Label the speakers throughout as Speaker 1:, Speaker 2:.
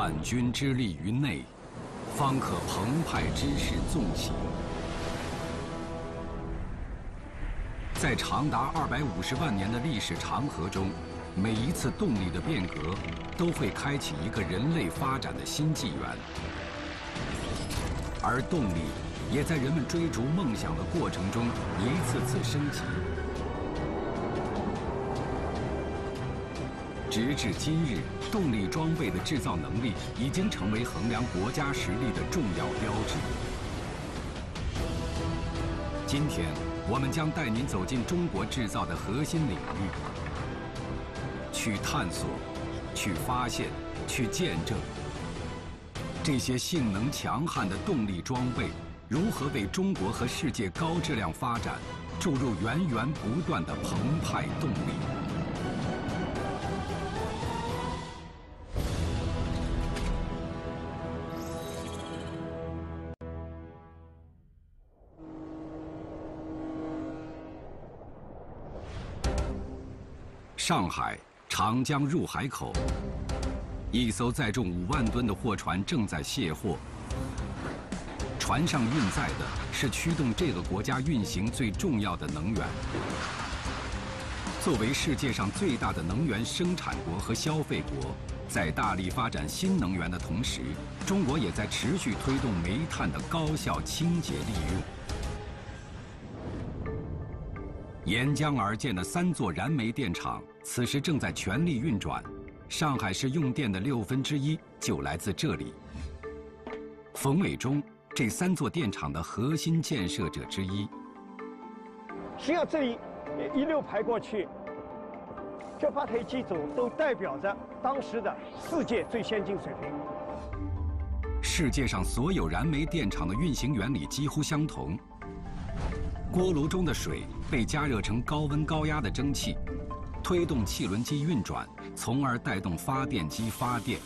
Speaker 1: 万军之力于内，方可澎湃之势纵行。在长达二百五十万年的历史长河中，每一次动力的变革，都会开启一个人类发展的新纪元，而动力也在人们追逐梦想的过程中一次次升级。直至今日，动力装备的制造能力已经成为衡量国家实力的重要标志。今天。我们将带您走进中国制造的核心领域，去探索，去发现，去见证这些性能强悍的动力装备如何为中国和世界高质量发展注入源源不断的澎湃动力。上海长江入海口，一艘载重五万吨的货船正在卸货。船上运载的是驱动这个国家运行最重要的能源。作为世界上最大的能源生产国和消费国，在大力发展新能源的同时，中国也在持续推动煤炭的高效清洁利用。沿江而建的三座燃煤电厂，此时正在全力运转。上海市用电的六分之一就来自这里。冯伟忠，这三座电厂的核心建设者之一。
Speaker 2: 实际上，这里一溜排过去，这八台机组都代表着当时的世界最先进水平。
Speaker 1: 世界上所有燃煤电厂的运行原理几乎相同。锅炉中的水被加热成高温高压的蒸汽，推动汽轮机运转，从而带动发电机发电。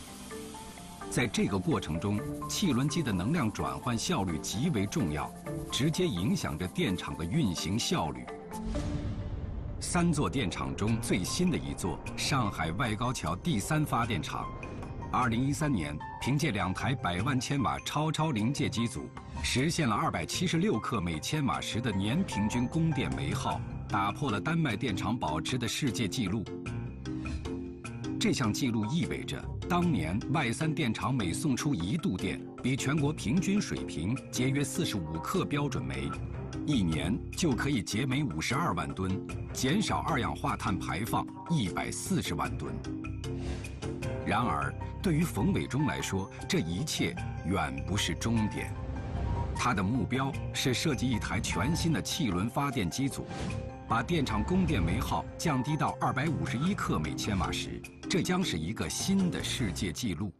Speaker 1: 在这个过程中，汽轮机的能量转换效率极为重要，直接影响着电厂的运行效率。三座电厂中最新的一座——上海外高桥第三发电厂。二零一三年，凭借两台百万千瓦超超临界机组，实现了二百七十六克每千瓦时的年平均供电煤耗，打破了丹麦电厂保持的世界纪录。这项纪录意味着，当年外三电厂每送出一度电，比全国平均水平节约四十五克标准煤，一年就可以节煤五十二万吨，减少二氧化碳排放一百四十万吨。然而，对于冯伟忠来说，这一切远不是终点。他的目标是设计一台全新的汽轮发电机组，把电厂供电煤耗降低到二百五十一克每千瓦时，这将是一个新的世界纪录。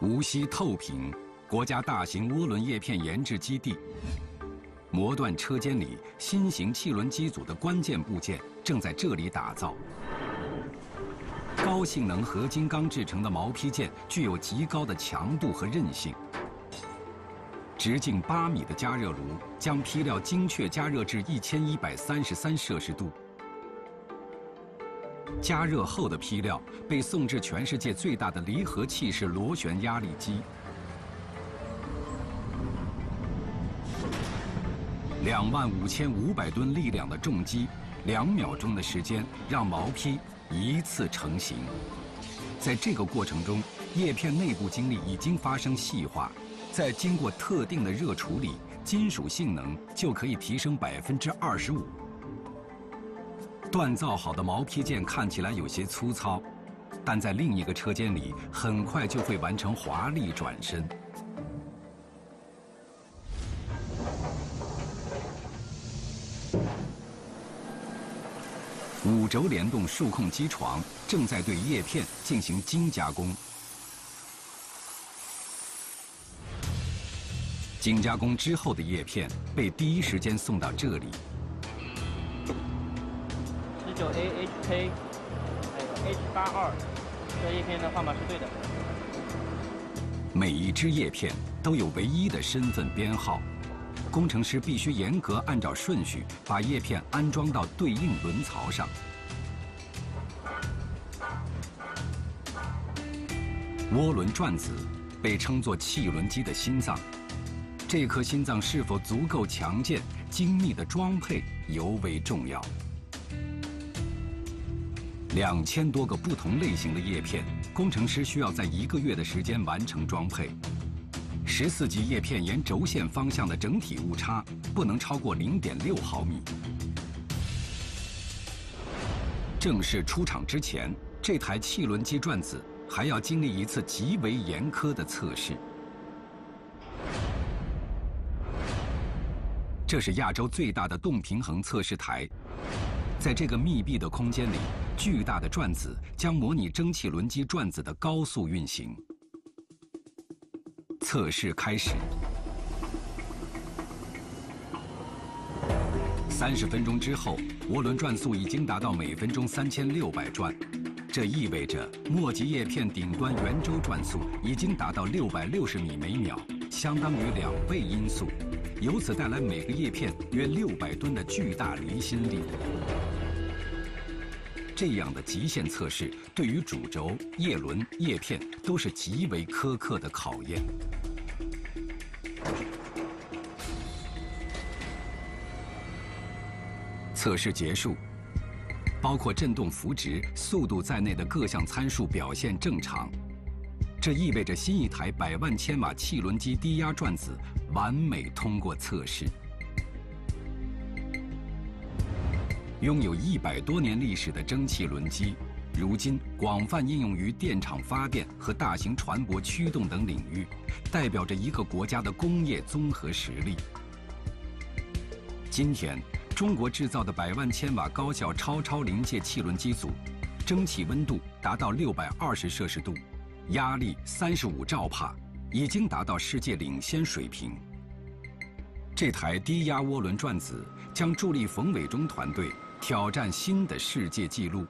Speaker 1: 无锡透平，国家大型涡轮叶片研制基地，磨断车间里新型汽轮机组的关键部件正在这里打造。高性能合金钢制成的毛坯件具有极高的强度和韧性。直径八米的加热炉将坯料精确加热至一千一百三十三摄氏度。加热后的坯料被送至全世界最大的离合器式螺旋压力机。两万五千五百吨力量的重机，两秒钟的时间让毛坯。一次成型，在这个过程中，叶片内部晶粒已经发生细化，在经过特定的热处理，金属性能就可以提升百分之二十五。锻造好的毛坯件看起来有些粗糙，但在另一个车间里，很快就会完成华丽转身。五轴联动数控机床正在对叶片进行精加工。精加工之后的叶片被第一时间送到这里。
Speaker 3: 十九 AHK，还有 H 八二，这叶片的号码是对的。
Speaker 1: 每一只叶片都有唯一的身份编号，工程师必须严格按照顺序把叶片安装到对应轮槽上。涡轮转子被称作汽轮机的心脏，这颗心脏是否足够强健、精密的装配尤为重要。两千多个不同类型的叶片，工程师需要在一个月的时间完成装配。十四级叶片沿轴线方向的整体误差不能超过零点六毫米。正式出厂之前，这台汽轮机转子还要经历一次极为严苛的测试。这是亚洲最大的动平衡测试台，在这个密闭的空间里，巨大的转子将模拟蒸汽轮机转子的高速运行。测试开始。三十分钟之后，涡轮转速已经达到每分钟三千六百转，这意味着末级叶片顶端圆周转速已经达到六百六十米每秒，相当于两倍音速，由此带来每个叶片约六百吨的巨大离心力。这样的极限测试对于主轴、叶轮、叶片都是极为苛刻的考验。测试结束，包括振动幅值、速度在内的各项参数表现正常，这意味着新一台百万千瓦汽轮机低压转子完美通过测试。拥有一百多年历史的蒸汽轮机，如今广泛应用于电厂发电和大型船舶驱动等领域，代表着一个国家的工业综合实力。今天。中国制造的百万千瓦高效超超临界汽轮机组，蒸汽温度达到六百二十摄氏度，压力三十五兆帕，已经达到世界领先水平。这台低压涡轮转子将助力冯伟忠团队挑战新的世界纪录。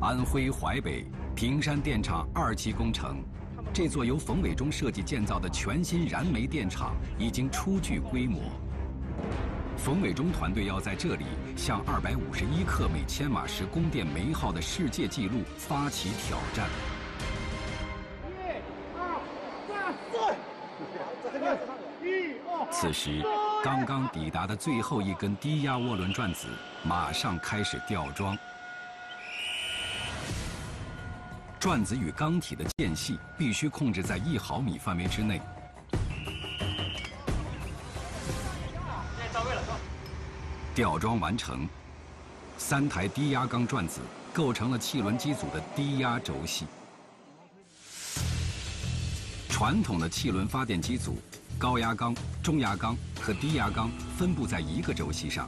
Speaker 1: 安徽淮北平山电厂二期工程，这座由冯伟忠设计建造的全新燃煤电厂已经初具规模。冯伟忠团队要在这里向二百五十一克每千瓦时供电煤耗的世界纪录发起挑战。一、二、三、四，此时，刚刚抵达的最后一根低压涡轮转子马上开始吊装。转子与钢体的间隙必须控制在一毫米范围之内。吊装完成，三台低压缸转子构成了汽轮机组的低压轴系。传统的汽轮发电机组，高压缸、中压缸和低压缸分布在一个轴系上。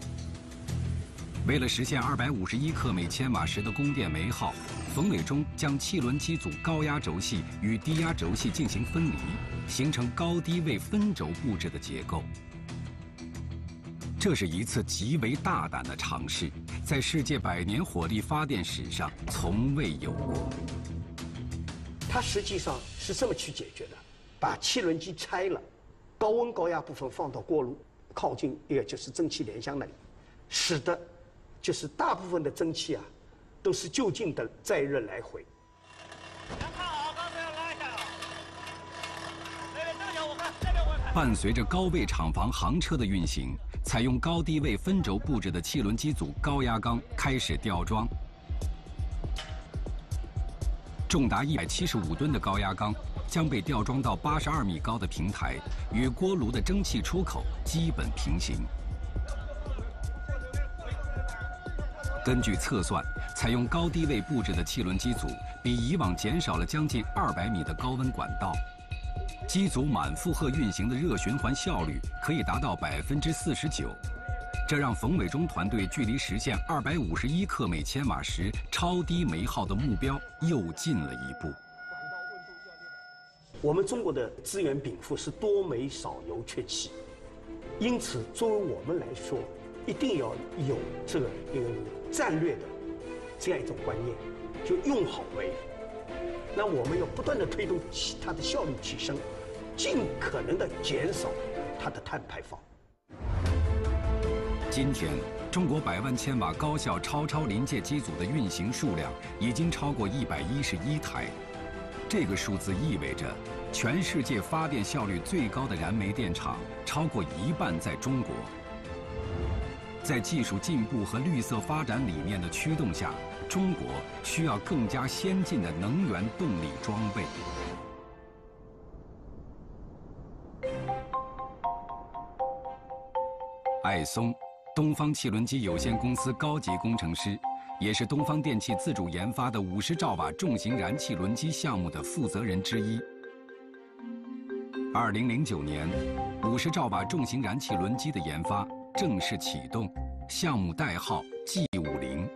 Speaker 1: 为了实现二百五十一克每千瓦时的供电煤耗，冯伟忠将汽轮机组高压轴系与低压轴系进行分离，形成高低位分轴布置的结构。这是一次极为大胆的尝试，在世界百年火力发电史上从未有过。
Speaker 2: 它实际上是这么去解决的：把汽轮机拆了，高温高压部分放到锅炉靠近，也就是蒸汽连箱那里，使得就是大部分的蒸汽啊，都是就近的载热来回。
Speaker 1: 伴随着高位厂房行车的运行，采用高低位分轴布置的汽轮机组高压缸开始吊装。重达一百七十五吨的高压缸将被吊装到八十二米高的平台，与锅炉的蒸汽出口基本平行。根据测算，采用高低位布置的汽轮机组比以往减少了将近二百米的高温管道。机组满负荷运行的热循环效率可以达到百分之四十九，这让冯伟忠团队距离实现二百五十一克每千瓦时超低煤耗的目标又近了一步。
Speaker 2: 我们中国的资源禀赋是多煤少油缺气，因此作为我们来说，一定要有这个一个战略的这样一种观念，就用好煤。那我们要不断的推动其它的效率提升，尽可能的减少它的碳排放。
Speaker 1: 今天，中国百万千瓦高效超超临界机组的运行数量已经超过一百一十一台，这个数字意味着，全世界发电效率最高的燃煤电厂超过一半在中国。在技术进步和绿色发展理念的驱动下，中国需要更加先进的能源动力装备。艾松，东方汽轮机有限公司高级工程师，也是东方电气自主研发的五十兆瓦重型燃气轮机项目的负责人之一。二零零九年，五十兆瓦重型燃气轮机的研发。正式启动，项目代号 G 五零。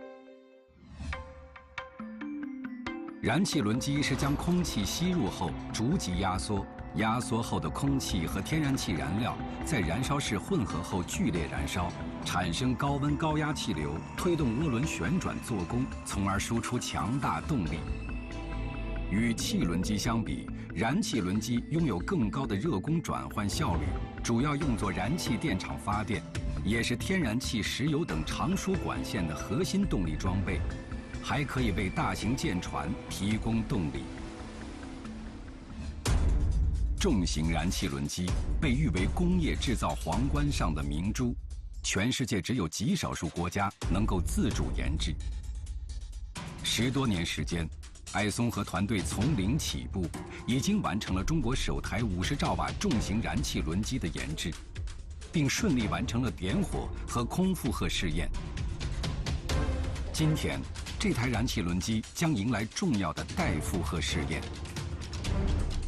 Speaker 1: 燃气轮机是将空气吸入后逐级压缩，压缩后的空气和天然气燃料在燃烧室混合后剧烈燃烧，产生高温高压气流，推动涡轮旋转做功，从而输出强大动力。与汽轮机相比，燃气轮机拥有更高的热功转换效率，主要用作燃气电厂发电。也是天然气、石油等长输管线的核心动力装备，还可以为大型舰船提供动力。重型燃气轮机被誉为工业制造皇冠上的明珠，全世界只有极少数国家能够自主研制。十多年时间，埃松和团队从零起步，已经完成了中国首台五十兆瓦重型燃气轮机的研制。并顺利完成了点火和空负荷试验。今天，这台燃气轮机将迎来重要的带负荷试验。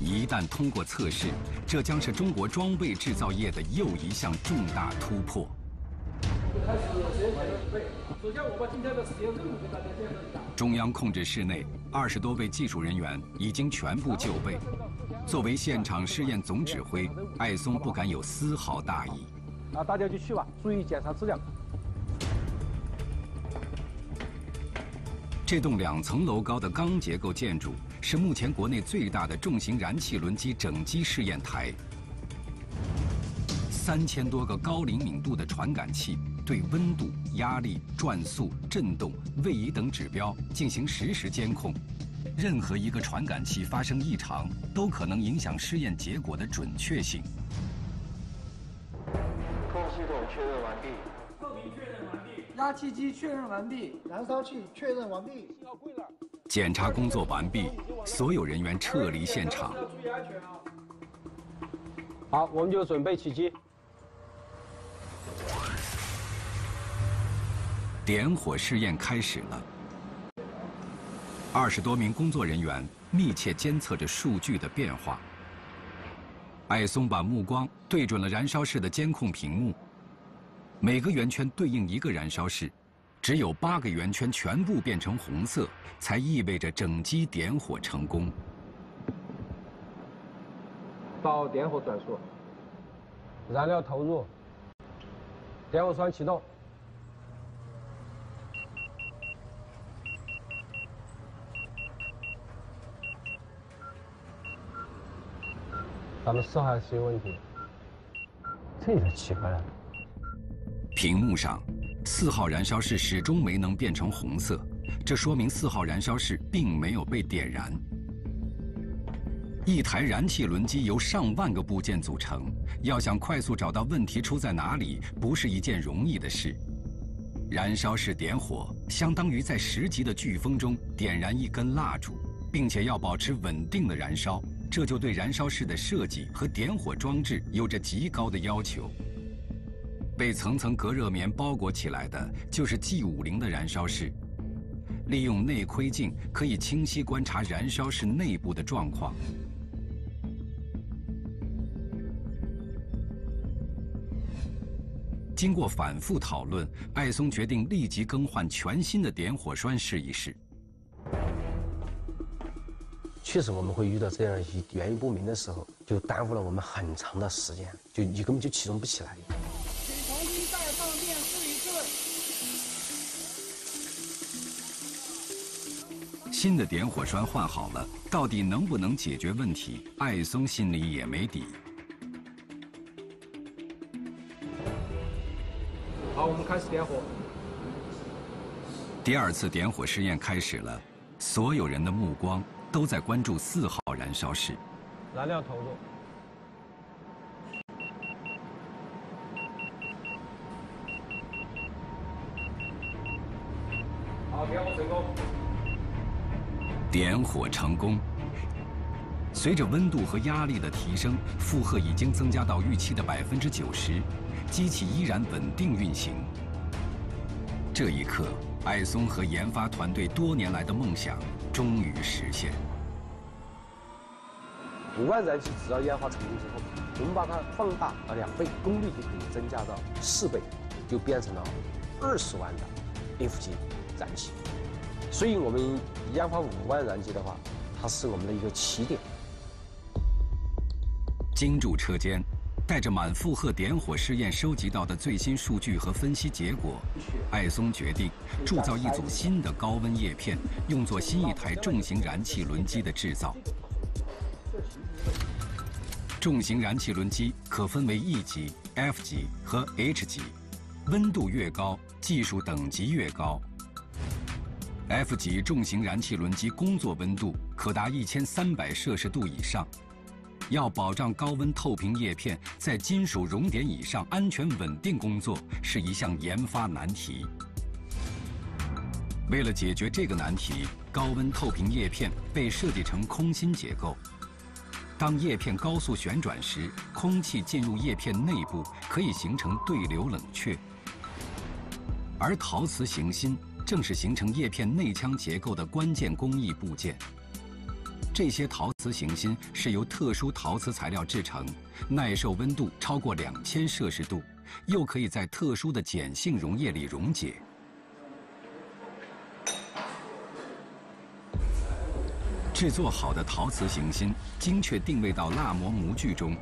Speaker 1: 一旦通过测试，这将是中国装备制造业的又一项重大突破。开始实验准备。首先，我把今天的实验任务给大家介绍一下。中央控制室内，二十多位技术人员已经全部就位。作为现场试验总指挥，艾松不敢有丝毫大意。
Speaker 4: 啊，大家就去吧，注意检查质量。
Speaker 1: 这栋两层楼高的钢结构建筑是目前国内最大的重型燃气轮机整机试验台。三千多个高灵敏度的传感器对温度、压力、转速、振动、位移等指标进行实时监控。任何一个传感器发生异常，都可能影响试验结果的准确性。
Speaker 5: 控制系统确认完毕，
Speaker 6: 认完毕，
Speaker 7: 压气机确认完毕，
Speaker 8: 燃烧器确认完毕。
Speaker 1: 检查工作完毕，所有人员撤离现场。
Speaker 6: 注意安全啊！
Speaker 4: 好，我们就准备起机。
Speaker 1: 点火试验开始了。二十多名工作人员密切监测着数据的变化。艾松把目光对准了燃烧室的监控屏幕。每个圆圈对应一个燃烧室，只有八个圆圈全部变成红色，才意味着整机点火成功。
Speaker 4: 到点火转速，燃料投入，点火栓启动。咱们四号是有问题，这就奇怪了。
Speaker 1: 屏幕上，四号燃烧室始终没能变成红色，这说明四号燃烧室并没有被点燃。一台燃气轮机由上万个部件组成，要想快速找到问题出在哪里，不是一件容易的事。燃烧室点火，相当于在十级的飓风中点燃一根蜡烛，并且要保持稳定的燃烧。这就对燃烧室的设计和点火装置有着极高的要求。被层层隔热棉包裹起来的就是 G50 的燃烧室，利用内窥镜可以清晰观察燃烧室内部的状况。经过反复讨论，艾松决定立即更换全新的点火栓试一试。
Speaker 9: 确实，我们会遇到这样一原因不明的时候，就耽误了我们很长的时间，就你根本就启动不起来。
Speaker 7: 新
Speaker 1: 的点火栓换好了，到底能不能解决问题？艾松心里也没底。
Speaker 4: 好，我们开始点火。
Speaker 1: 第二次点火试验开始了，所有人的目光都在关注四号燃烧室。
Speaker 4: 燃料投入。好，点火成功。
Speaker 1: 点火成功。随着温度和压力的提升，负荷已经增加到预期的百分之九十，机器依然稳定运行。这一刻，艾松和研发团队多年来的梦想终于实现。
Speaker 9: 五万燃气制造研发成功之后，我们把它放大了两倍，功率就可以增加到四倍，就变成了二十万的 F 级燃气。所以我们研发五万燃机的话，它是我们的一个起点。
Speaker 1: 经住车间，带着满负荷点火试验收集到的最新数据和分析结果，艾松决定铸造一组新的高温叶片，用作新一台重型燃气轮机的制造。重型燃气轮机可分为 E 级、F 级和 H 级，温度越高，技术等级越高。F 级重型燃气轮机工作温度可达一千三百摄氏度以上。要保障高温透平叶片在金属熔点以上安全稳定工作，是一项研发难题。为了解决这个难题，高温透平叶片被设计成空心结构。当叶片高速旋转时，空气进入叶片内部，可以形成对流冷却。而陶瓷行芯正是形成叶片内腔结构的关键工艺部件。这些陶瓷行芯是由特殊陶瓷材料制成，耐受温度超过两千摄氏度，又可以在特殊的碱性溶液里溶解。制作好的陶瓷行芯精确定位到蜡膜模具中，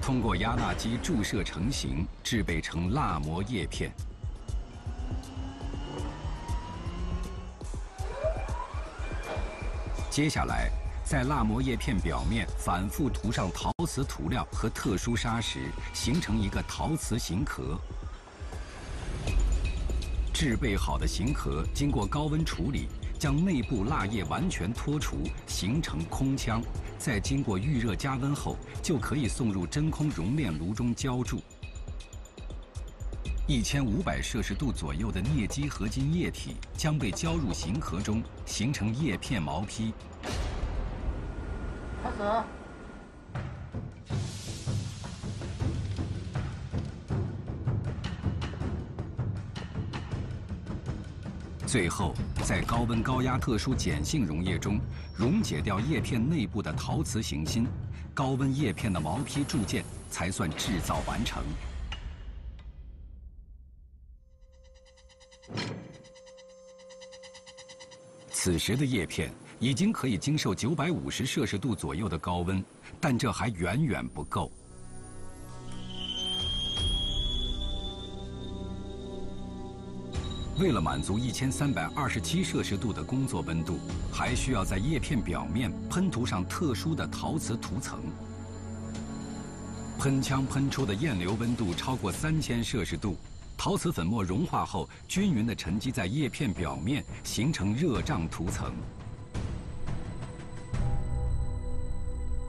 Speaker 1: 通过压蜡机注射成型，制备成蜡膜叶片。接下来。在蜡膜叶片表面反复涂上陶瓷涂料和特殊砂石，形成一个陶瓷型壳。制备好的型壳经过高温处理，将内部蜡液完全脱除，形成空腔。再经过预热加温后，就可以送入真空熔炼炉中浇铸。一千五百摄氏度左右的镍基合金液体将被浇入型壳中，形成叶片毛坯。开始。最后，在高温高压特殊碱性溶液中溶解掉叶片内部的陶瓷行芯，高温叶片的毛坯铸件才算制造完成。此时的叶片。已经可以经受九百五十摄氏度左右的高温，但这还远远不够。为了满足一千三百二十七摄氏度的工作温度，还需要在叶片表面喷涂上特殊的陶瓷涂层。喷枪喷出的焰流温度超过三千摄氏度，陶瓷粉末融化后，均匀地沉积在叶片表面，形成热胀涂层。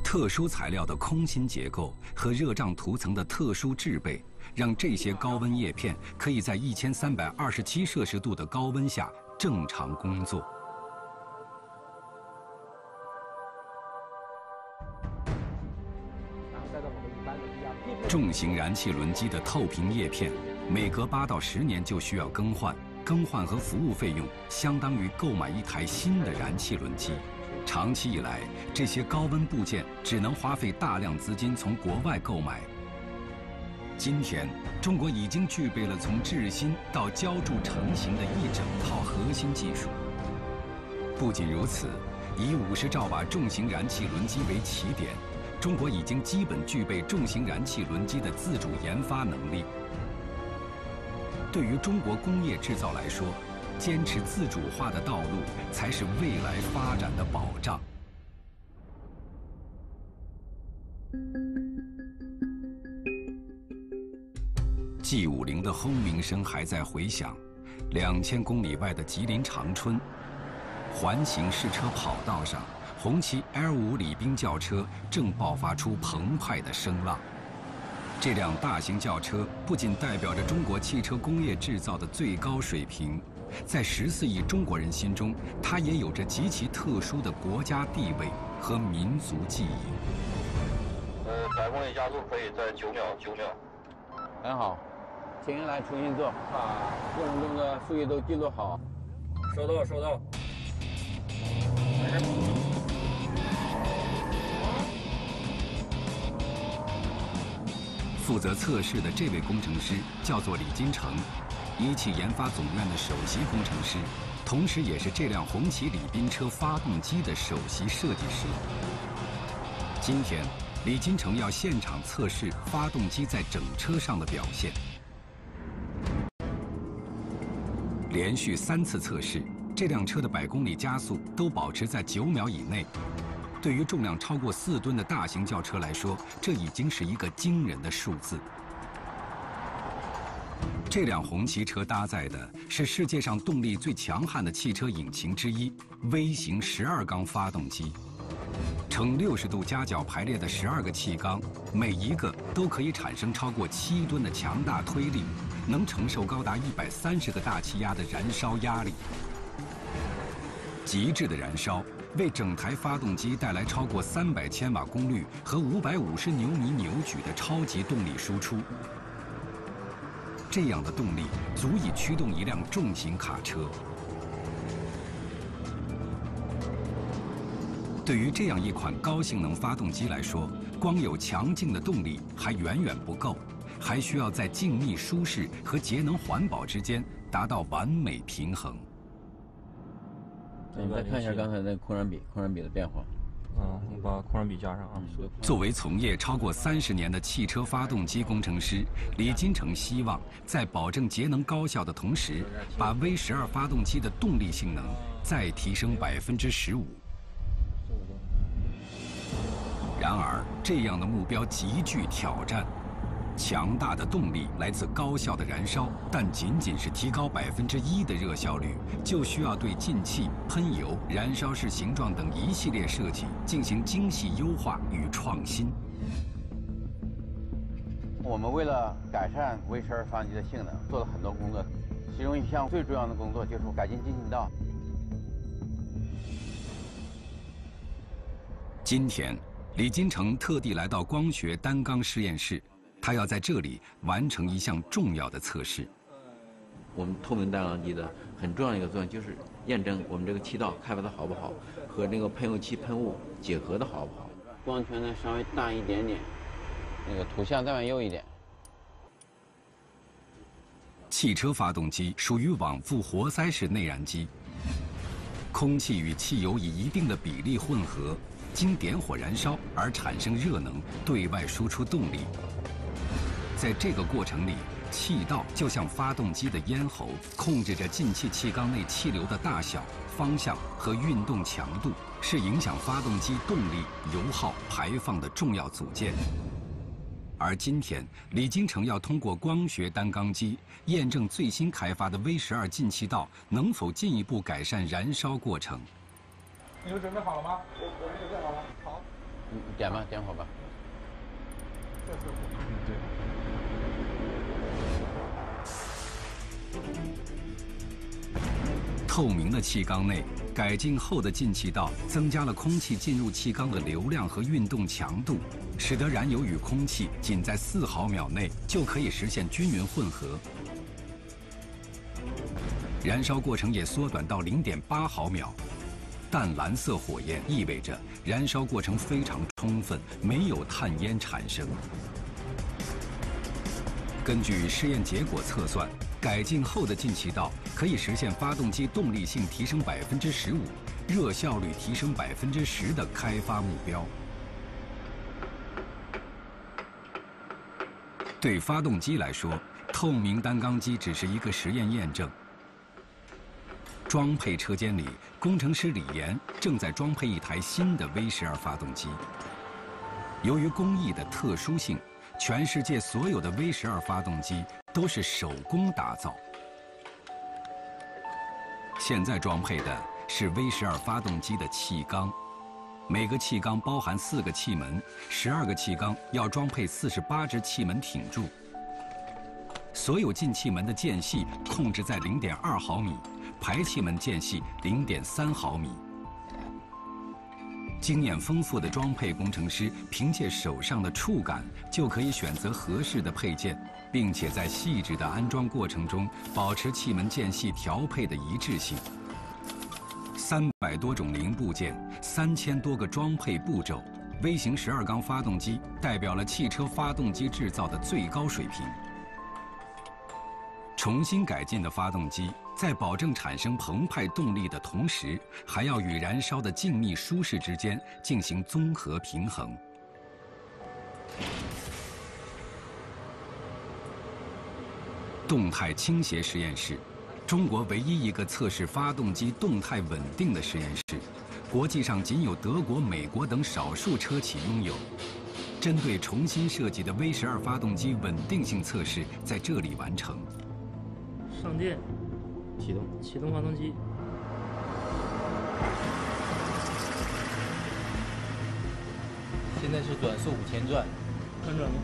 Speaker 1: 特殊材料的空心结构和热胀涂层的特殊制备，让这些高温叶片可以在一千三百二十七摄氏度的高温下正常工作。重型燃气轮机的透平叶片，每隔八到十年就需要更换，更换和服务费用相当于购买一台新的燃气轮机。长期以来，这些高温部件只能花费大量资金从国外购买。今天，中国已经具备了从制芯到浇铸成型的一整套核心技术。不仅如此，以五十兆瓦重型燃气轮机为起点，中国已经基本具备重型燃气轮机的自主研发能力。对于中国工业制造来说，坚持自主化的道路，才是未来发展的保障。G50 的轰鸣声还在回响，两千公里外的吉林长春，环形试车跑道上，红旗 L5 礼宾轿车正爆发出澎湃的声浪。这辆大型轿车不仅代表着中国汽车工业制造的最高水平，在十四亿中国人心中，它也有着极其特殊的国家地位和民族记忆。
Speaker 5: 呃，百公里加速可以在九秒，九秒。
Speaker 10: 很好，请来重新做，把过程中的数据都记录好。
Speaker 6: 收到，收到。
Speaker 1: 没事负责测试的这位工程师叫做李金成，一汽研发总院的首席工程师，同时也是这辆红旗礼宾车发动机的首席设计师。今天，李金成要现场测试发动机在整车上的表现。连续三次测试，这辆车的百公里加速都保持在九秒以内。对于重量超过四吨的大型轿车来说，这已经是一个惊人的数字。这辆红旗车搭载的是世界上动力最强悍的汽车引擎之一微型十二缸发动机。呈六十度夹角排列的十二个气缸，每一个都可以产生超过七吨的强大推力，能承受高达一百三十个大气压的燃烧压力。极致的燃烧。为整台发动机带来超过三百千瓦功率和五百五十牛米扭矩的超级动力输出，这样的动力足以驱动一辆重型卡车。对于这样一款高性能发动机来说，光有强劲的动力还远远不够，还需要在静谧舒适和节能环保之间达到完美平衡。
Speaker 10: 你再看一下刚才那空燃比，空燃比的变化。
Speaker 6: 嗯，我把空燃比加上啊。
Speaker 1: 作为从业超过三十年的汽车发动机工程师，李金成希望在保证节能高效的同时，把 V 十二发动机的动力性能再提升百分之十五。然而，这样的目标极具挑战。强大的动力来自高效的燃烧，但仅仅是提高百分之一的热效率，就需要对进气、喷油、燃烧室形状等一系列设计进行精细优化与创新。
Speaker 10: 我们为了改善 V 十二发动机的性能，做了很多工作，其中一项最重要的工作就是改进进气道。
Speaker 1: 今天，李金城特地来到光学单缸实验室。他要在这里完成一项重要的测试。
Speaker 10: 我们透明单缸机的很重要的一个作用就是验证我们这个气道开发的好不好，和那个喷油器喷雾结合的好不好。光圈呢稍微大一点点，那个图像再往右一点。
Speaker 1: 汽车发动机属于往复活塞式内燃机，空气与汽油以一定的比例混合，经点火燃烧而产生热能，对外输出动力。在这个过程里，气道就像发动机的咽喉，控制着进气气缸内气流的大小、方向和运动强度，是影响发动机动力、油耗、排放的重要组件。而今天，李金城要通过光学单缸机验证最新开发的 V 十二进气道能否进一步改善燃烧过程。
Speaker 6: 你们准备好了吗？我我们准备好了。好。
Speaker 10: 你，点吧，点火吧。
Speaker 6: 这是嗯，对。
Speaker 1: 透明的气缸内，改进后的进气道增加了空气进入气缸的流量和运动强度，使得燃油与空气仅在四毫秒内就可以实现均匀混合，燃烧过程也缩短到零点八毫秒。淡蓝色火焰意味着燃烧过程非常充分，没有碳烟产生。根据试验结果测算。改进后的进气道可以实现发动机动力性提升百分之十五、热效率提升百分之十的开发目标。对发动机来说，透明单缸机只是一个实验验证。装配车间里，工程师李岩正在装配一台新的 V 十二发动机。由于工艺的特殊性，全世界所有的 V 十二发动机。都是手工打造。现在装配的是 V 十二发动机的气缸，每个气缸包含四个气门，十二个气缸要装配四十八只气门挺柱。所有进气门的间隙控制在零点二毫米，排气门间隙零点三毫米。经验丰富的装配工程师凭借手上的触感，就可以选择合适的配件，并且在细致的安装过程中保持气门间隙调配的一致性。三百多种零部件，三千多个装配步骤微型十二缸发动机代表了汽车发动机制造的最高水平。重新改进的发动机，在保证产生澎湃动力的同时，还要与燃烧的静谧舒适之间进行综合平衡。动态倾斜实验室，中国唯一一个测试发动机动态稳定的实验室，国际上仅有德国、美国等少数车企拥有。针对重新设计的 V 十二发动机稳定性测试在这里完成。
Speaker 3: 上电，
Speaker 10: 启动，
Speaker 3: 启动发动机。
Speaker 11: 现在是转速五千转，
Speaker 3: 翻转吗？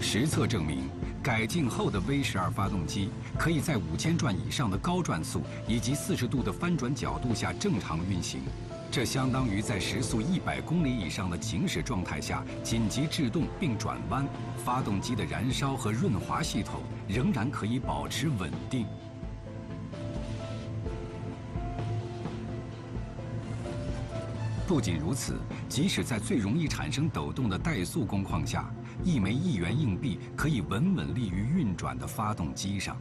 Speaker 1: 实测证明，改进后的 V 十二发动机可以在五千转以上的高转速以及四十度的翻转角度下正常运行。这相当于在时速一百公里以上的行驶状态下紧急制动并转弯，发动机的燃烧和润滑系统仍然可以保持稳定。不仅如此，即使在最容易产生抖动的怠速工况下，一枚一元硬币可以稳稳立于运转的发动机上。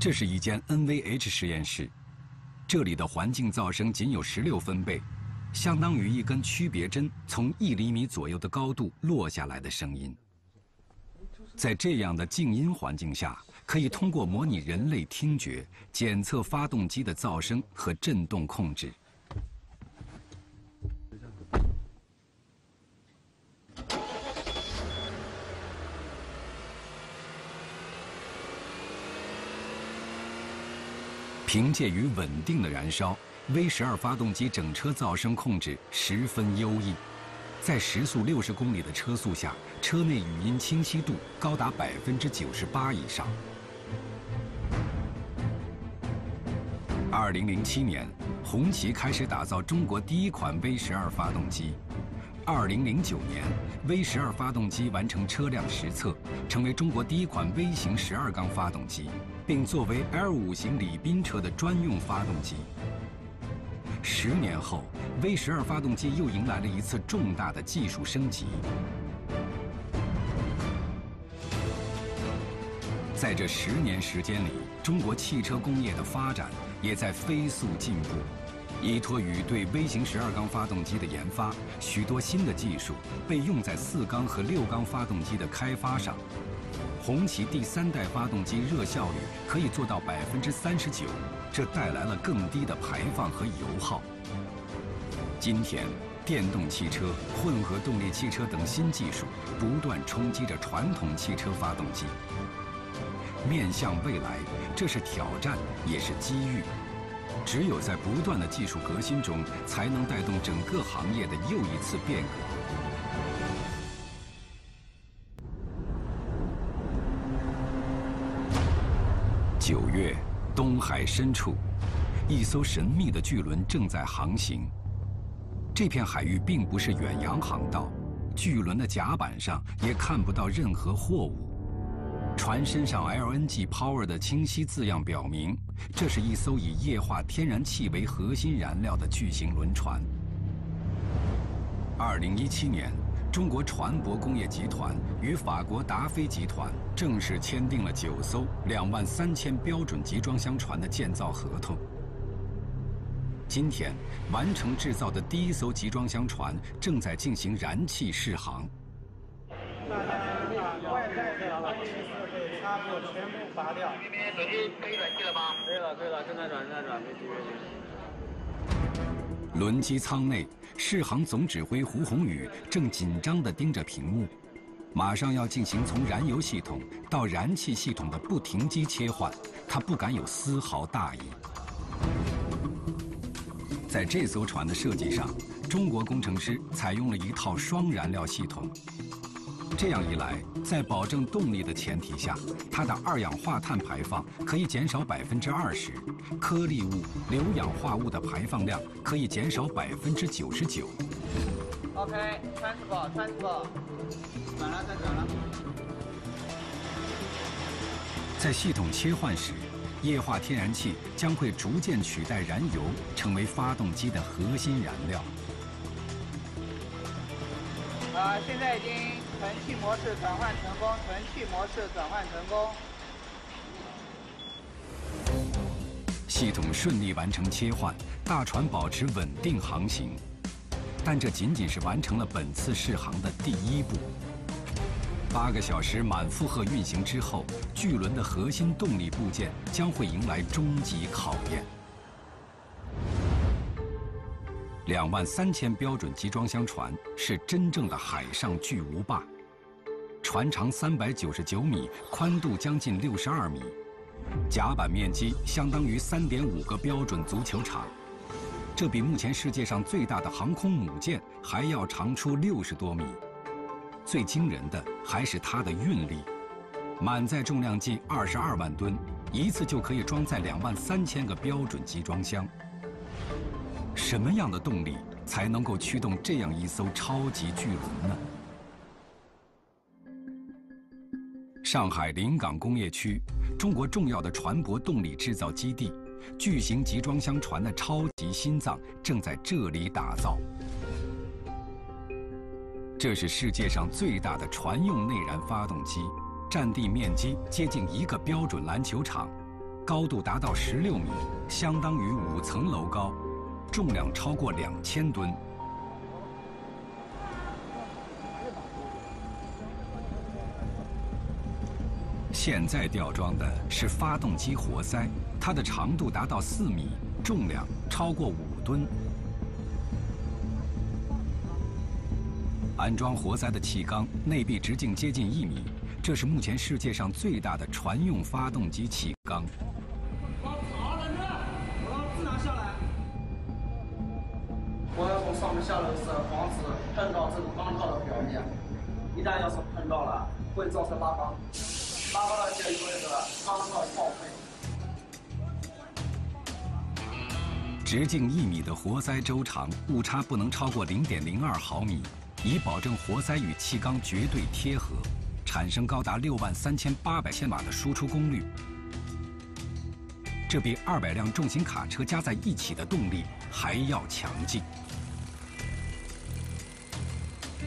Speaker 1: 这是一间 NVH 实验室，这里的环境噪声仅有十六分贝，相当于一根曲别针从一厘米左右的高度落下来的声音。在这样的静音环境下，可以通过模拟人类听觉，检测发动机的噪声和振动控制。凭借于稳定的燃烧，V 十二发动机整车噪声控制十分优异，在时速六十公里的车速下，车内语音清晰度高达百分之九十八以上。二零零七年，红旗开始打造中国第一款 V 十二发动机。二零零九年，V 十二发动机完成车辆实测，成为中国第一款微型十二缸发动机，并作为 L 五型礼宾车的专用发动机。十年后，V 十二发动机又迎来了一次重大的技术升级。在这十年时间里，中国汽车工业的发展也在飞速进步。依托于对微型十二缸发动机的研发，许多新的技术被用在四缸和六缸发动机的开发上。红旗第三代发动机热效率可以做到百分之三十九，这带来了更低的排放和油耗。今天，电动汽车、混合动力汽车等新技术不断冲击着传统汽车发动机。面向未来，这是挑战，也是机遇。只有在不断的技术革新中，才能带动整个行业的又一次变革。九月，东海深处，一艘神秘的巨轮正在航行。这片海域并不是远洋航道，巨轮的甲板上也看不到任何货物。船身上 LNG Power 的清晰字样表明，这是一艘以液化天然气为核心燃料的巨型轮船。二零一七年，中国船舶工业集团与法国达飞集团正式签订了九艘两万三千标准集装箱船的建造合同。今天，完成制造的第一艘集装箱船正在进行燃气试航。
Speaker 3: 全部拔掉。
Speaker 5: 这边手机可以转气了吗？
Speaker 3: 可以了，可以了，正在转，正在转，没事没事。
Speaker 1: 轮机舱内，试航总指挥胡宏宇正紧张地盯着屏幕，马上要进行从燃油系统到燃气系统的不停机切换，他不敢有丝毫大意。在这艘船的设计上，中国工程师采用了一套双燃料系统。这样一来，在保证动力的前提下，它的二氧化碳排放可以减少百分之二十，颗粒物、硫氧化物的排放量可以减少百分之九十九。
Speaker 7: OK，transfer，transfer，转了再转了。
Speaker 1: 在系统切换时，液化天然气将会逐渐取代燃油，成为发动机的核心燃料。
Speaker 7: 啊，现在已经存气模式转换成功，存气模式转换成功。
Speaker 1: 系统顺利完成切换，大船保持稳定航行。但这仅仅是完成了本次试航的第一步。八个小时满负荷运行之后，巨轮的核心动力部件将会迎来终极考验。两万三千标准集装箱船是真正的海上巨无霸，船长三百九十九米，宽度将近六十二米，甲板面积相当于三点五个标准足球场，这比目前世界上最大的航空母舰还要长出六十多米。最惊人的还是它的运力，满载重量近二十二万吨，一次就可以装载两万三千个标准集装箱。什么样的动力才能够驱动这样一艘超级巨轮呢？上海临港工业区，中国重要的船舶动力制造基地，巨型集装箱船的超级心脏正在这里打造。这是世界上最大的船用内燃发动机，占地面积接近一个标准篮球场，高度达到十六米，相当于五层楼高。重量超过两千吨。现在吊装的是发动机活塞，它的长度达到四米，重量超过五吨。安装活塞的气缸内壁直径接近一米，这是目前世界上最大的船用发动机气缸。
Speaker 12: 上面下楼是防止碰到这个钢套的表面，一旦要是碰到了，会造成拉缸，拉缸了就意味着钢套报废。
Speaker 1: 直径一米的活塞周长误差不能超过零点零二毫米，以保证活塞与气缸绝对贴合，产生高达六万三千八百千瓦的输出功率。这比二百辆重型卡车加在一起的动力还要强劲。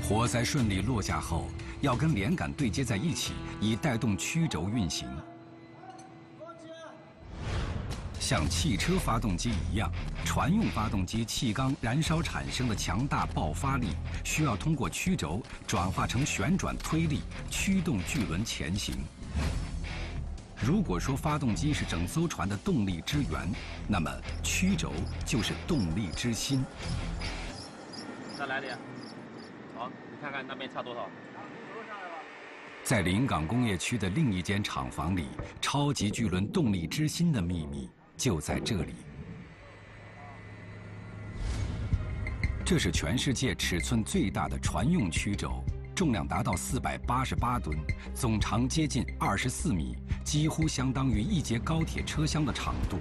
Speaker 1: 活塞顺利落下后，要跟连杆对接在一起，以带动曲轴运行。像汽车发动机一样，船用发动机气缸燃烧产生的强大爆发力，需要通过曲轴转化成旋转推力，驱动巨轮前行。如果说发动机是整艘船的动力之源，那么曲轴就是动力之心。
Speaker 3: 再来点。看看那边差多少？
Speaker 1: 在临港工业区的另一间厂房里，超级巨轮动力之心的秘密就在这里。这是全世界尺寸最大的船用曲轴，重量达到四百八十八吨，总长接近二十四米，几乎相当于一节高铁车厢的长度。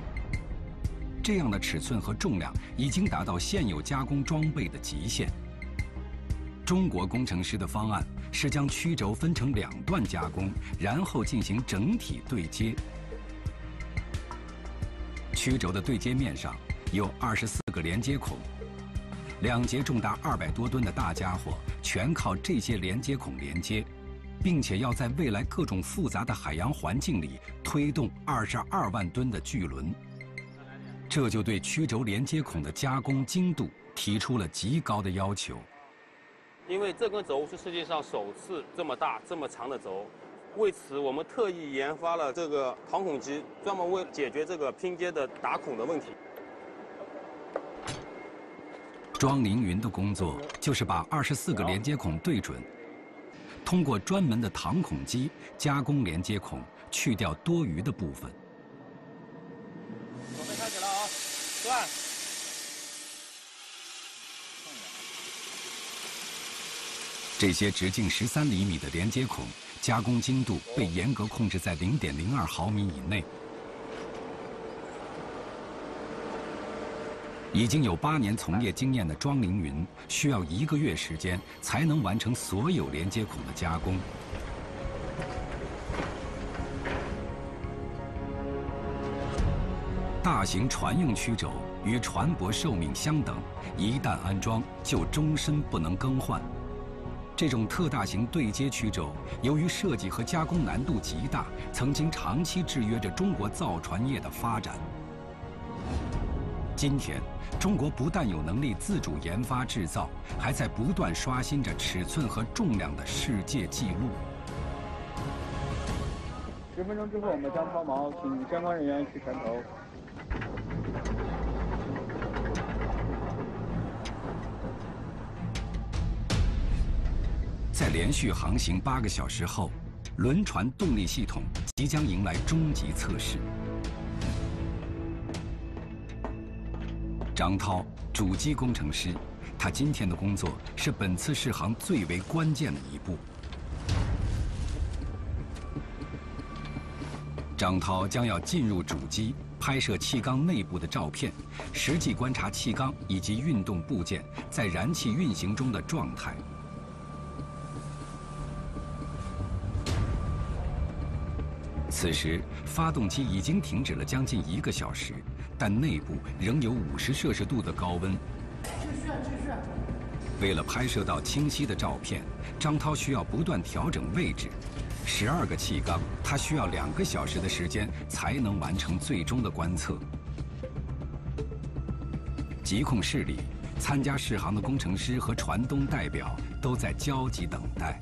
Speaker 1: 这样的尺寸和重量已经达到现有加工装备的极限。中国工程师的方案是将曲轴分成两段加工，然后进行整体对接。曲轴的对接面上有二十四个连接孔，两节重达二百多吨的大家伙全靠这些连接孔连接，并且要在未来各种复杂的海洋环境里推动二十二万吨的巨轮，这就对曲轴连接孔的加工精度提出了极高的要求。
Speaker 13: 因为这根轴是世界上首次这么大、这么长的轴，为此我们特意研发了这个航孔机，专门为解决这个拼接的打孔的问题。
Speaker 1: 庄凌云的工作就是把二十四个连接孔对准，通过专门的膛孔机加工连接孔，去掉多余的部分。
Speaker 3: 准备开始了啊！转。
Speaker 1: 这些直径十三厘米的连接孔，加工精度被严格控制在零点零二毫米以内。已经有八年从业经验的庄凌云，需要一个月时间才能完成所有连接孔的加工。大型船用曲轴与船舶寿命相等，一旦安装就终身不能更换。这种特大型对接曲轴，由于设计和加工难度极大，曾经长期制约着中国造船业的发展。今天，中国不但有能力自主研发制造，还在不断刷新着尺寸和重量的世界纪录。
Speaker 14: 十分钟之后，我们将抛锚，请相关人员去船头。
Speaker 1: 连续航行八个小时后，轮船动力系统即将迎来终极测试。张涛，主机工程师，他今天的工作是本次试航最为关键的一步。张涛将要进入主机，拍摄气缸内部的照片，实际观察气缸以及运动部件在燃气运行中的状态。此时，发动机已经停止了将近一个小时，但内部仍有五十摄氏度的高温。继续，继续。为了拍摄到清晰的照片，张涛需要不断调整位置。十二个气缸，他需要两个小时的时间才能完成最终的观测。疾控室里，参加试航的工程师和船东代表都在焦急等待。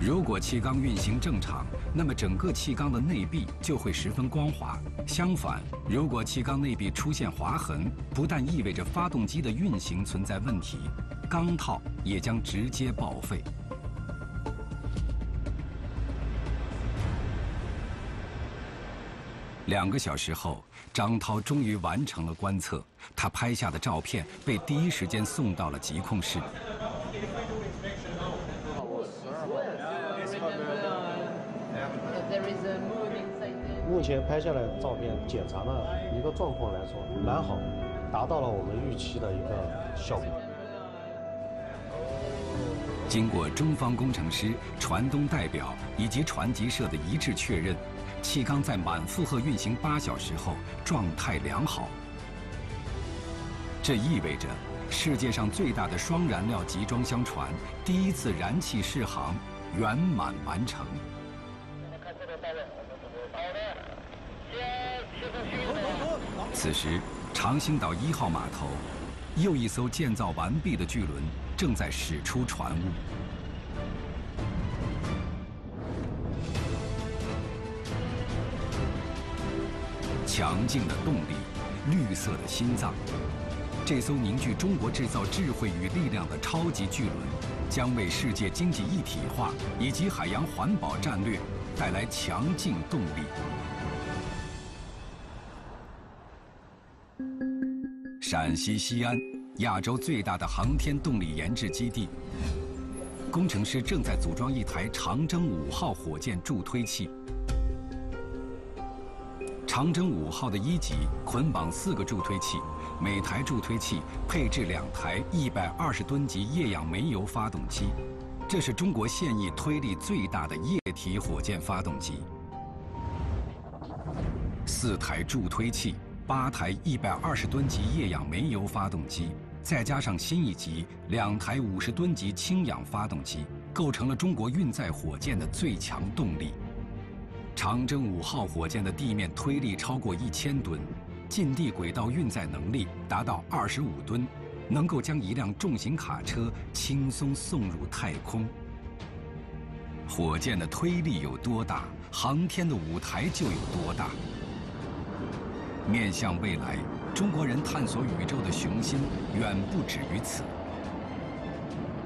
Speaker 1: 如果气缸运行正常，那么整个气缸的内壁就会十分光滑。相反，如果气缸内壁出现划痕，不但意味着发动机的运行存在问题，缸套也将直接报废。两个小时后，张涛终于完成了观测，他拍下的照片被第一时间送到了疾控室。
Speaker 15: 目前拍下来的照片，检查的一个状况来说，蛮好，达到了我们预期的一个效果。
Speaker 1: 经过中方工程师、船东代表以及船级社的一致确认，气缸在满负荷运行八小时后状态良好。这意味着世界上最大的双燃料集装箱船第一次燃气试航圆满完成。此时，长兴岛一号码头，又一艘建造完毕的巨轮正在驶出船坞。强劲的动力，绿色的心脏，这艘凝聚中国制造智慧与力量的超级巨轮，将为世界经济一体化以及海洋环保战略带来强劲动力。陕西西安，亚洲最大的航天动力研制基地，工程师正在组装一台长征五号火箭助推器。长征五号的一级捆绑四个助推器，每台助推器配置两台一百二十吨级液氧煤油发动机，这是中国现役推力最大的液体火箭发动机。四台助推器。八台一百二十吨级液氧煤油发动机，再加上新一级两台五十吨级氢氧发动机，构成了中国运载火箭的最强动力。长征五号火箭的地面推力超过一千吨，近地轨道运载能力达到二十五吨，能够将一辆重型卡车轻松送入太空。火箭的推力有多大，航天的舞台就有多大。面向未来，中国人探索宇宙的雄心远不止于此。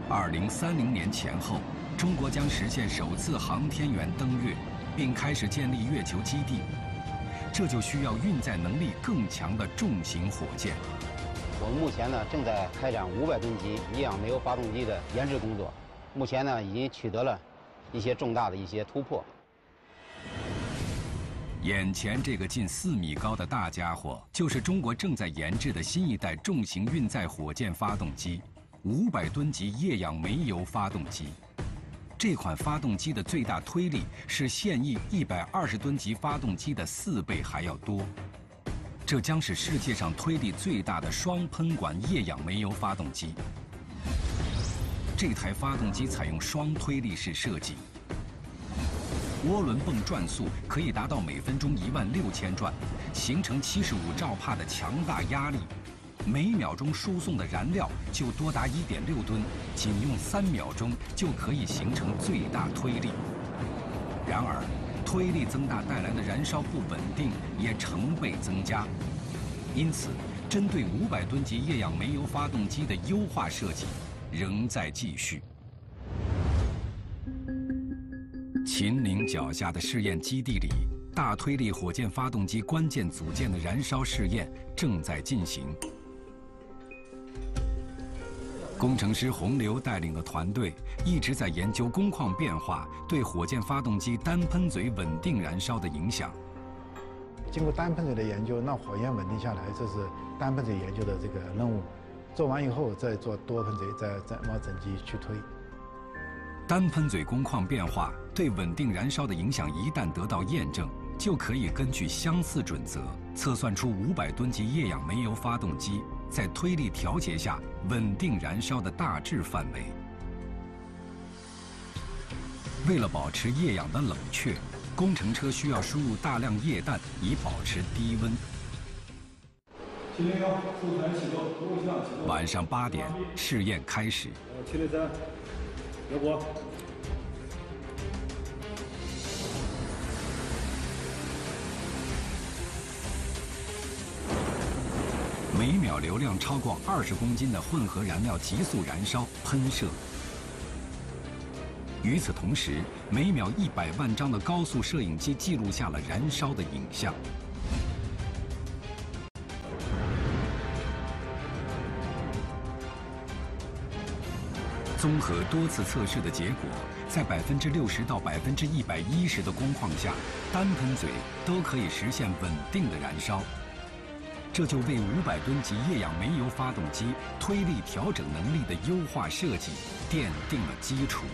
Speaker 1: 二零三零年前后，中国将实现首次航天员登月，并开始建立月球基地。这就需要运载能力更强的重型火箭。
Speaker 16: 我们目前呢正在开展五百吨级液氧煤油发动机的研制工作，目前呢已经取得了一些重大的一些突破。
Speaker 1: 眼前这个近四米高的大家伙，就是中国正在研制的新一代重型运载火箭发动机——五百吨级液氧煤油发动机。这款发动机的最大推力是现役一百二十吨级发动机的四倍还要多，这将是世界上推力最大的双喷管液氧煤油发动机。这台发动机采用双推力式设计，涡轮泵转速可以达到每分钟一万六千转，形成七十五兆帕的强大压力。每秒钟输送的燃料就多达一点六吨，仅用三秒钟就可以形成最大推力。然而，推力增大带来的燃烧不稳定也成倍增加。因此，针对五百吨级液氧煤油发动机的优化设计仍在继续。秦岭脚下的试验基地里，大推力火箭发动机关键组件的燃烧试验正在进行。工程师洪流带领的团队一直在研究工况变化对火箭发动机单喷嘴稳定燃烧的影响。
Speaker 8: 经过单喷嘴的研究，让火焰稳定下来，这是单喷嘴研究的这个任务。做完以后，再做多喷嘴，再再往整机去推。
Speaker 1: 单喷嘴工况变化对稳定燃烧的影响一旦得到验证，就可以根据相似准则测算出五百吨级液氧煤油发动机。在推力调节下稳定燃烧的大致范围。为了保持液氧的冷却，工程车需要输入大量液氮以保持低温。
Speaker 6: 七零幺，速台启动，录像启动。
Speaker 1: 晚上八点，试验开始。
Speaker 6: 七零三，刘博。
Speaker 1: 每秒流量超过二十公斤的混合燃料急速燃烧喷射。与此同时，每秒一百万张的高速摄影机记录下了燃烧的影像。综合多次测试的结果，在百分之六十到百分之一百一十的工况下，单喷嘴都可以实现稳定的燃烧。这就为五百吨级液氧煤油发动机推力调整能力的优化设计奠定了基础。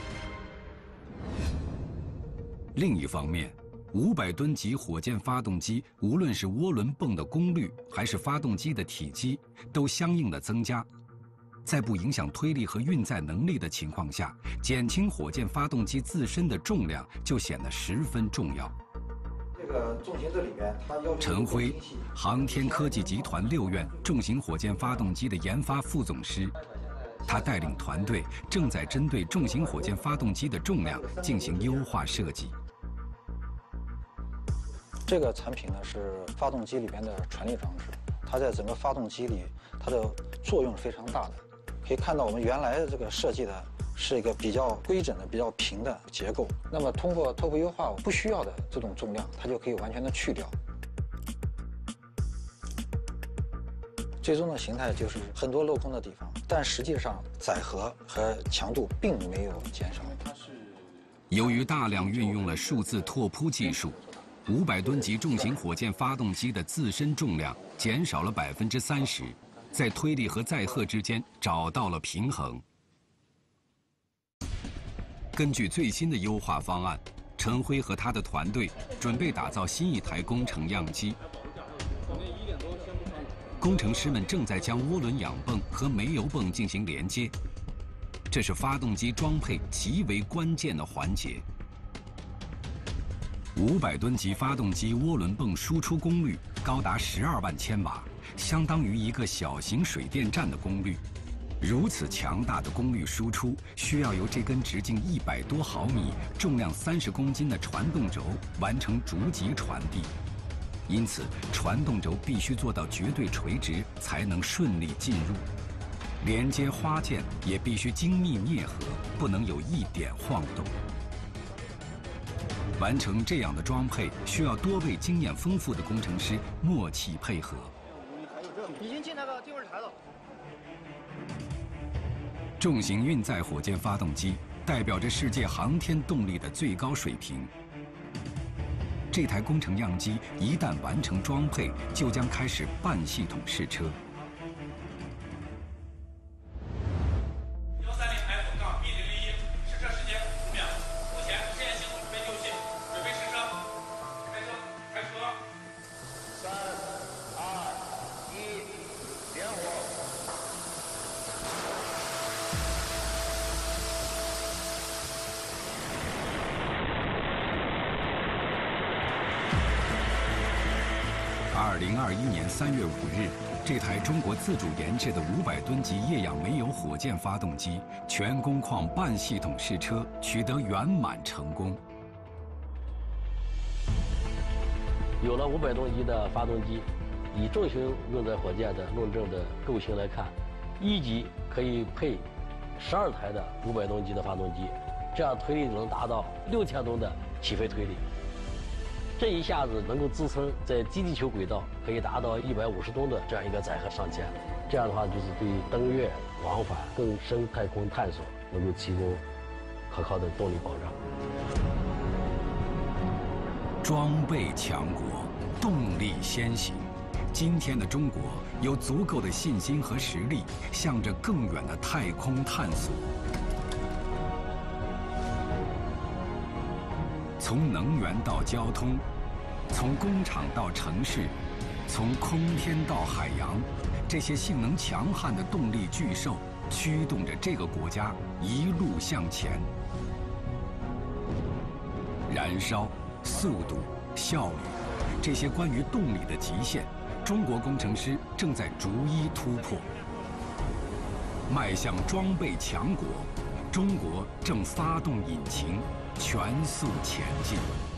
Speaker 1: 另一方面，五百吨级火箭发动机无论是涡轮泵的功率还是发动机的体积，都相应的增加。在不影响推力和运载能力的情况下，减轻火箭发动机自身的重量就显得十分重要。
Speaker 17: 重型这里面，
Speaker 1: 陈辉，航天科技集团六院重型火箭发动机的研发副总师，他带领团队正在针对重型火箭发动机的重量进行优化设计。
Speaker 17: 这个产品呢是发动机里边的传力装置，它在整个发动机里，它的作用是非常大的。可以看到我们原来的这个设计的。是一个比较规整的、比较平的结构。那么通过拓扑优化，不需要的这种重量，它就可以完全的去掉。最终的形态就是很多镂空的地方，但实际上载荷和强度并没有减少。
Speaker 1: 由于大量运用了数字拓扑技术，五百吨级重型火箭发动机的自身重量减少了百分之三十，在推力和载荷之间找到了平衡。根据最新的优化方案，陈辉和他的团队准备打造新一台工程样机。工程师们正在将涡轮氧泵和煤油泵进行连接，这是发动机装配极为关键的环节。五百吨级发动机涡轮泵输出功率高达十二万千瓦，相当于一个小型水电站的功率。如此强大的功率输出，需要由这根直径一百多毫米、重量三十公斤的传动轴完成逐级传递。因此传动轴必须做到绝对垂直，才能顺利进入。连接花键也必须精密啮合，不能有一点晃动。完成这样的装配，需要多位经验丰富的工程师默契配合。
Speaker 12: 已经进那个定位台了。
Speaker 1: 重型运载火箭发动机代表着世界航天动力的最高水平。这台工程样机一旦完成装配，就将开始半系统试车。自主研制的五百吨级液氧煤油火箭发动机全工况半系统试车取得圆满成功。
Speaker 18: 有了五百吨级的发动机，以重型运载火箭的论证的构型来看，一级可以配十二台的五百吨级的发动机，这样推力能达到六千吨的起飞推力。这一下子能够支撑在基地球轨道可以达到一百五十吨的这样一个载荷上前，这样的话就是对登月往返、更深太空探索能够提供可靠的动力保障。
Speaker 1: 装备强国，动力先行。今天的中国有足够的信心和实力，向着更远的太空探索。从能源到交通，从工厂到城市，从空天到海洋，这些性能强悍的动力巨兽驱动着这个国家一路向前。燃烧、速度、效率，这些关于动力的极限，中国工程师正在逐一突破，迈向装备强国。中国正发动引擎。全速前进。